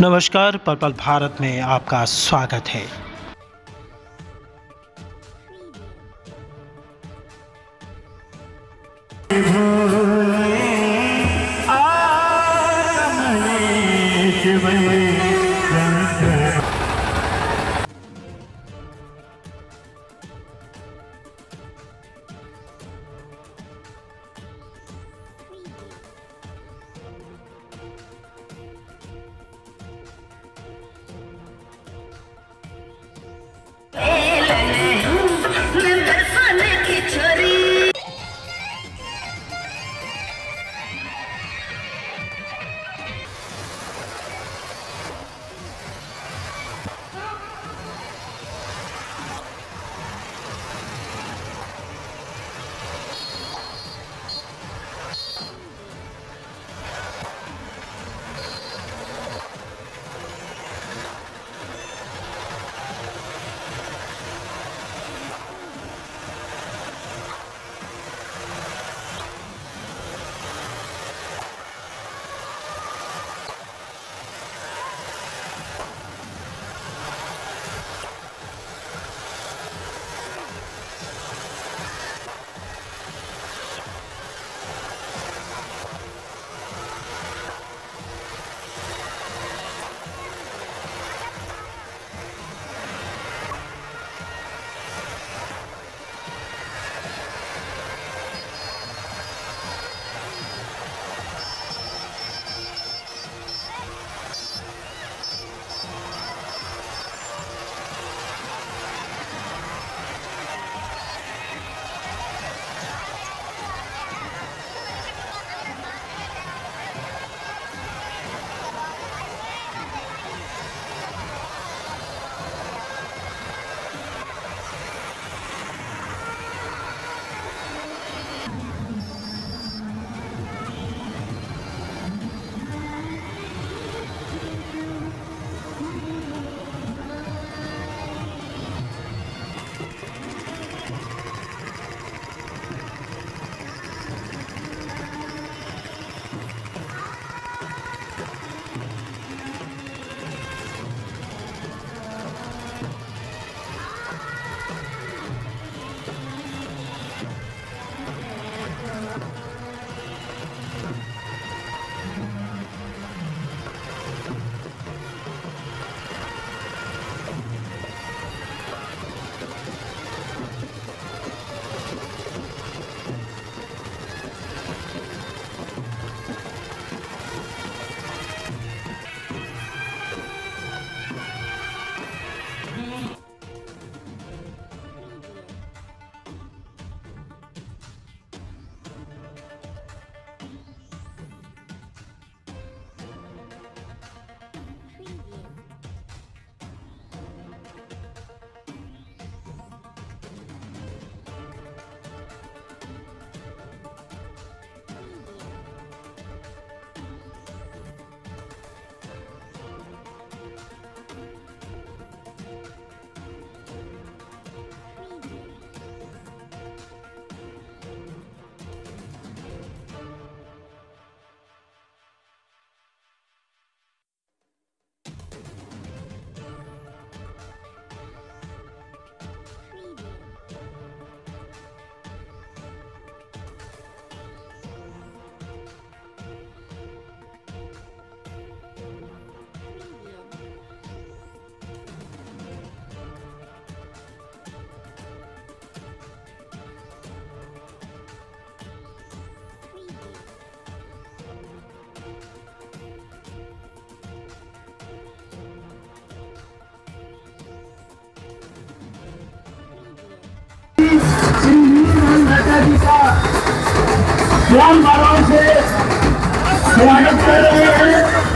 नमस्कार पर्पल भारत में आपका स्वागत है। राम बाबा से स्वागत कर रहे हैं।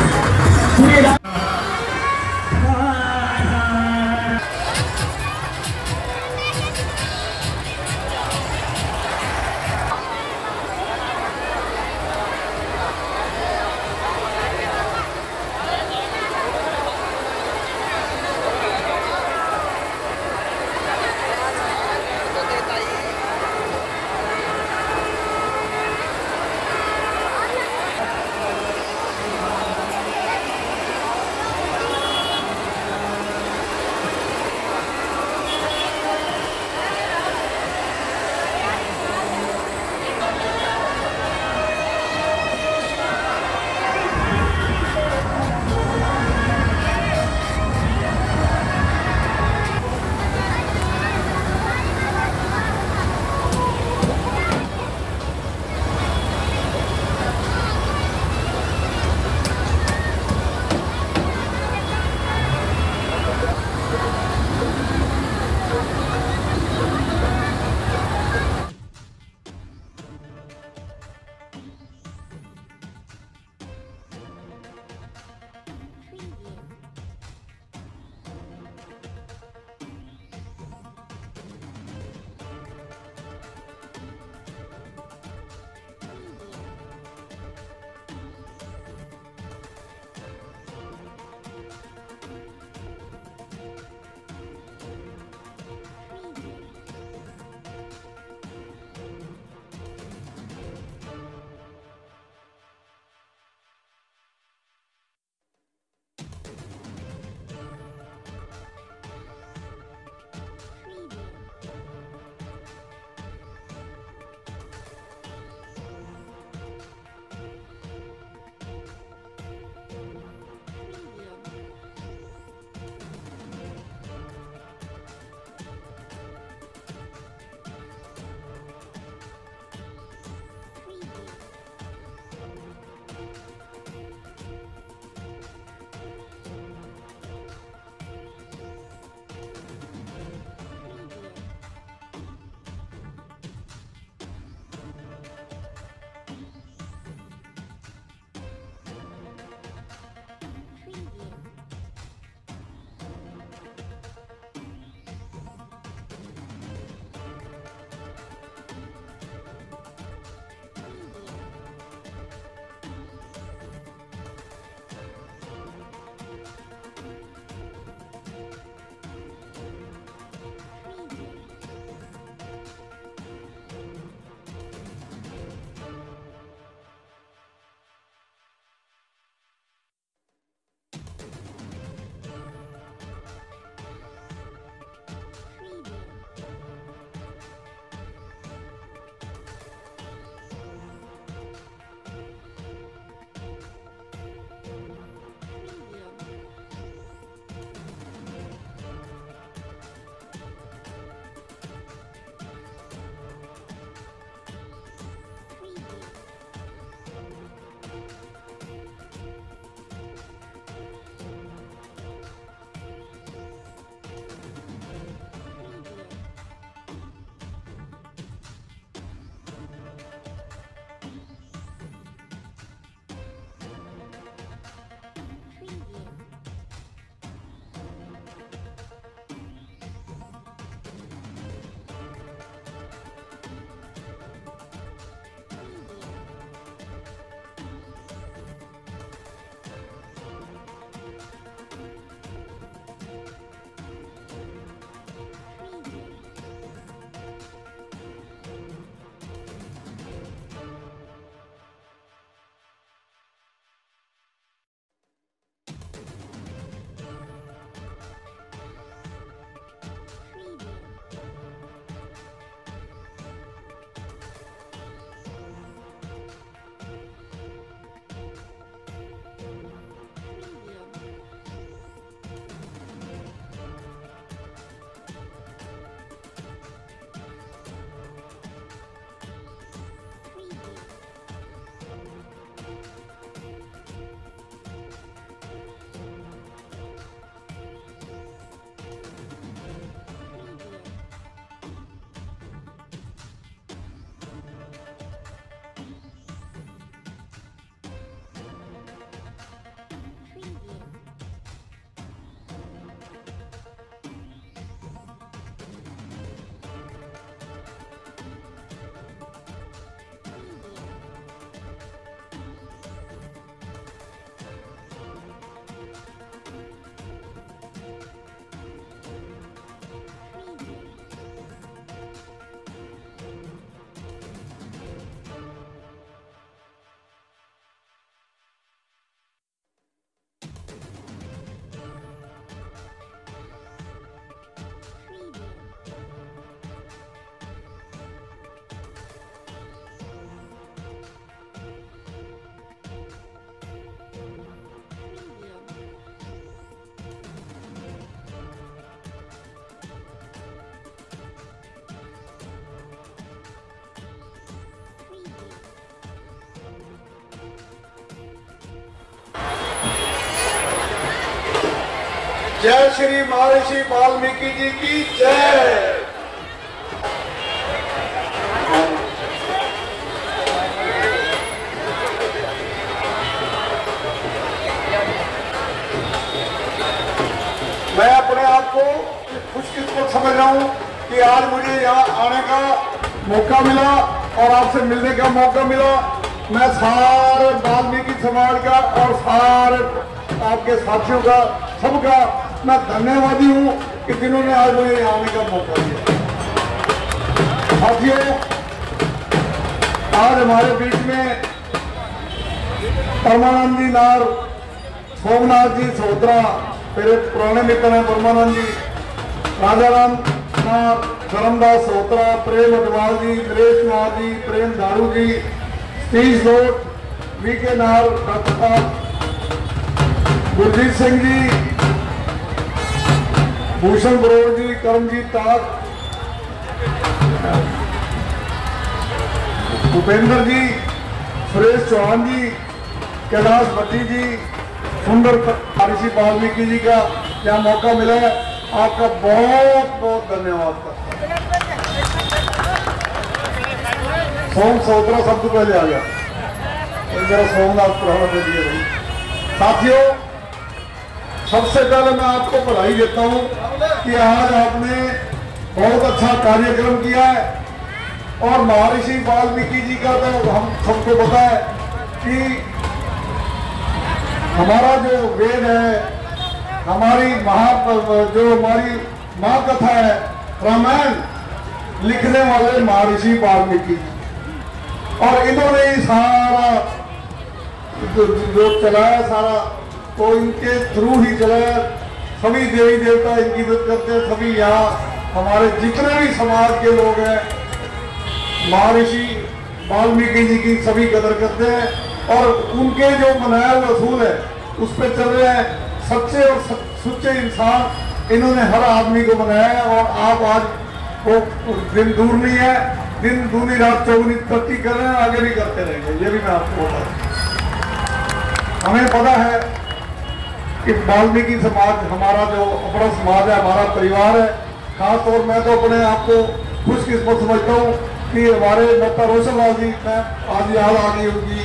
जय श्री महर्षि वाल्मीकि जी की जय। मैं अपने आप को खुशकिस्मत समझ रहा हूँ कि आज मुझे यहाँ आने का मौका मिला और आपसे मिलने का मौका मिला। मैं सारे वाल्मीकि समाज का और सारे आपके साथियों का, सबका मैं धन्यवादी हूँ कि जिन्होंने आज मुझे आने का मौका दिया। साथियों, आज हमारे बीच में परमानंद जी नार सोमनाथ जी सोत्रा मेरे पुराने मित्र हैं परमानंद जी राजा राम नाथ धर्मदास सोत्रा प्रेम अग्रवाल जी, नरेश नाथ जी, प्रेम दारू जी सतीश लोट, वी के नार, डॉक्टर गुरजीत सिंह जी भूषण बरोड़ जी, करमजीत ताक भूपेंद्र जी, सुरेश चौहान जी, कैलाश भट्टी जी, सुंदर ऋषि वाल्मीकि जी का क्या मौका मिला है। आपका बहुत बहुत धन्यवाद करता। सोम सौतरा सबसे पहले आ गया। तो मेरा सोमनाथ पुराना दे दिए साथियों, सबसे पहले मैं आपको बधाई देता हूँ। कि आज आपने बहुत अच्छा कार्यक्रम किया है। और महर्षि वाल्मीकि जी का तो हम सबको पता है कि हमारा जो वेद है हमारी महा जो हमारी महाकथा है रामायण लिखने वाले महर्षि वाल्मीकि और इन्होंने ही सारा जो, जो चलाया सारा तो इनके थ्रू ही चलाया। सभी देवी देवता इनकी इज़्ज़त करते हैं, सभी यहाँ हमारे जितने भी समाज के लोग हैं, महर्षि वाल्मीकि जी की सभी कदर करते हैं और उनके जो मनाया हुआ असूल है, उस पर चल रहे हैं। सच्चे और सच्चे इंसान इन्होंने हर आदमी को बनाया है और आप आज वो दिन दूर नहीं है, दिन दूनी रात चौगुनी तरक्की कर रहे हैं, आगे भी करते रहेंगे। ये भी मैं आपको बता हमें पता है कि वाल्मीकि समाज, हमारा जो अपना समाज है, हमारा परिवार है, खास तौर मैं तो अपने आप को खुशकिस्मत समझता हूँ कि हमारे माता रोशन लाल जी, मैं आज याद आ गई उनकी।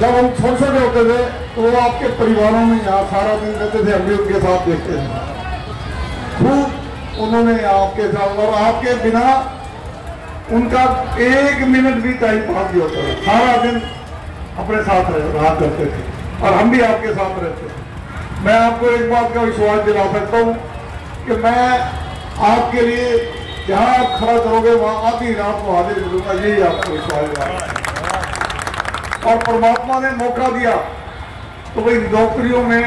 जब हम छोटे छोटे होते थे तो वो आपके परिवारों में यहाँ सारा दिन रहते थे, हम भी उनके साथ देखते थे। खूब उन्होंने आपके साथ, और आपके बिना उनका एक मिनट भी टाइम पास नहीं होता था। सारा दिन अपने साथ रहा करते थे, और हम भी आपके साथ रहते थे। मैं आपको एक बात का विश्वास दिला सकता हूँ कि मैं आपके लिए जहाँ आप खड़ा करोगे, वहाँ आधी रात को हाजिर करूँगा यही आपको विश्वास दिला और परमात्मा ने मौका दिया तो भाई नौकरियों में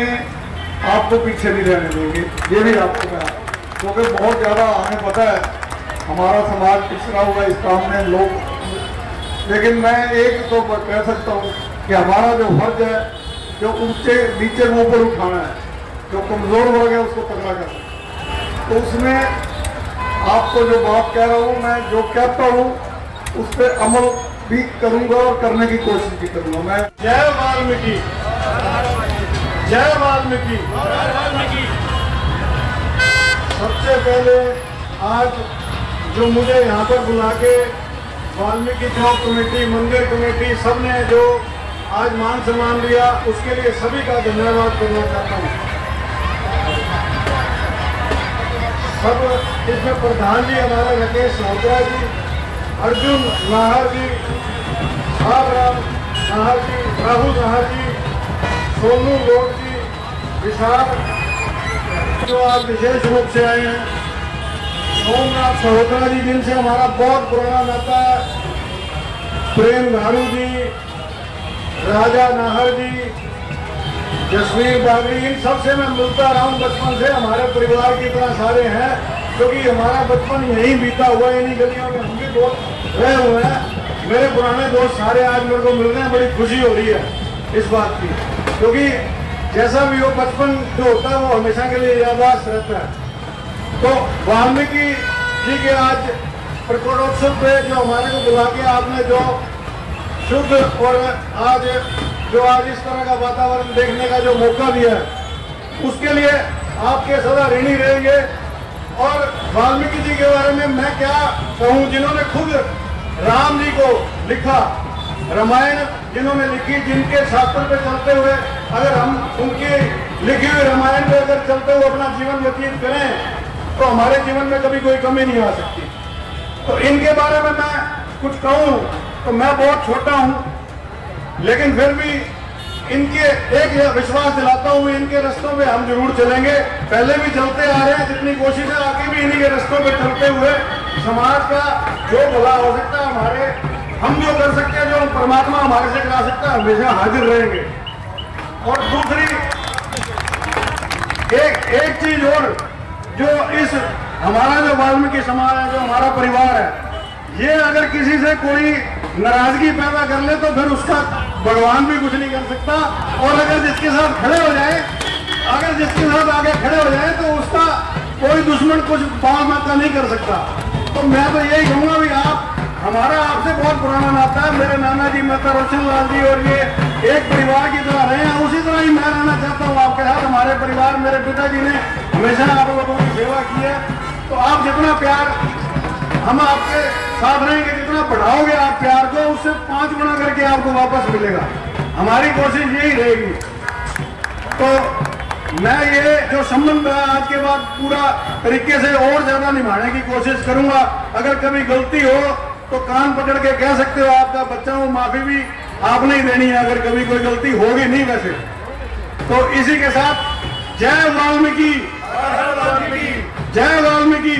आपको पीछे नहीं रहने देंगे। ये भी आपको मैं क्योंकि बहुत ज़्यादा हमें पता है, हमारा समाज पिछड़ा हुआ इस काम में लोग। लेकिन मैं एक तो कह सकता हूँ कि हमारा जो फ़र्ज़ है जो ऊँचे नीचे को ऊपर उठाना है। जो कमज़ोर हो गया उसको तगड़ा करना तो उसमें आपको जो बात कह रहा हूँ मैं जो कहता हूँ उस पर अमल भी करूँगा और करने की कोशिश भी करूँगा। मैं जय वाल्मीकि। जय वाल्मीकि। सबसे पहले आज जो मुझे यहाँ पर बुला के वाल्मीकि चौक कमेटी मंदिर कमेटी सबने जो आज मान सम्मान लिया, उसके लिए सभी का धन्यवाद करना चाहता हूँ। सब इसमें प्रधान जी, हमारे राकेश महोत्रा जी, अर्जुन नाहर जी राम नाहर जी, राहुल नाहर जी, सोनू लोट जी, विशाल, जो आज विशेष रूप से आए हैं। सोमनाथ सहोत्रा जी, जिनसे हमारा बहुत पुराना नाता है। प्रेम धारू जी राजा नाहर जी जसवीर बागड़ी इन सबसे मैं मिलता रहा हूँ बचपन से। हमारे परिवार की तरह सारे हैं, क्योंकि तो हमारा बचपन यहीं बीता हुआ है, इन्हीं गलियों में हम भी बहुत रहे हुए हैं। मेरे पुराने दोस्त सारे आज मेरे को मिल रहे हैं, बड़ी खुशी हो रही है इस बात की। क्योंकि जैसा भी हो, बचपन जो होता है, वो हमेशा के लिए याददाश्त रहता है। तो वाल्मीकि जी के आज प्रकटोत्सव पे जो हमारे को बुला के आपने जो शुद्ध और आज जो आज इस तरह का वातावरण देखने का जो मौका दिया है, उसके लिए आपके सदा ऋणी रहेंगे। और वाल्मीकि जी के बारे में मैं क्या कहूँ, जिन्होंने खुद राम जी को लिखा, रामायण जिन्होंने लिखी, जिनके शास्त्र पे चलते हुए, अगर हम उनकी लिखी हुई रामायण पे अगर चलते हुए अपना जीवन व्यतीत करें तो हमारे जीवन में कभी कोई कमी नहीं आ सकती। तो इनके बारे में मैं कुछ कहूँ तो मैं बहुत छोटा हूँ, लेकिन फिर भी इनके एक विश्वास दिलाता हूँ इनके रस्तों पे हम ज़रूर चलेंगे। पहले भी चलते आ रहे हैं, जितनी कोशिशें आगे भी इन्हीं के रस्तों पे चलते हुए। समाज का जो भला हो सकता है हमारे, हम जो कर सकते हैं, जो परमात्मा हमारे से करा सकता है, हमेशा हाजिर रहेंगे। और दूसरी, एक एक चीज़ और, जो इस, हमारा जो वाल्मीकि समाज है, जो हमारा परिवार है, ये अगर किसी से कोई नाराज़गी पैदा कर ले तो फिर उसका भगवान भी कुछ नहीं कर सकता। और अगर जिसके साथ खड़े हो जाए, अगर जिसके साथ आगे खड़े हो जाए तो उसका कोई दुश्मन कुछ पाँव माता नहीं कर सकता। तो मैं तो यही कहूँगा भी आप, हमारा आपसे बहुत पुराना नाता है। मेरे नाना जी माता रोशन लाल जी और ये एक परिवार की तरह रहे हैं। उसी तरह ही मैं रहना चाहता हूँ आपके साथ। हमारे परिवार, मेरे पिताजी ने हमेशा आप लोगों की सेवा की है। तो आप जितना प्यार हम आपके साथ रहेंगे जितना बढ़ाओगे आप प्यार को उससे पाँच गुना करके आपको वापस मिलेगा। हमारी कोशिश यही रहेगी। तो मैं ये जो संबंध है आज के बाद पूरा तरीके से और ज़्यादा निभाने की कोशिश करूँगा। अगर कभी गलती हो तो कान पकड़ के कह सकते हो आपका बच्चा हो माफ़ी भी आपने ही देनी है अगर कभी कोई गलती होगी नहीं वैसे। तो इसी के साथ जय वाल्मीकि। जय वाल्मीकि।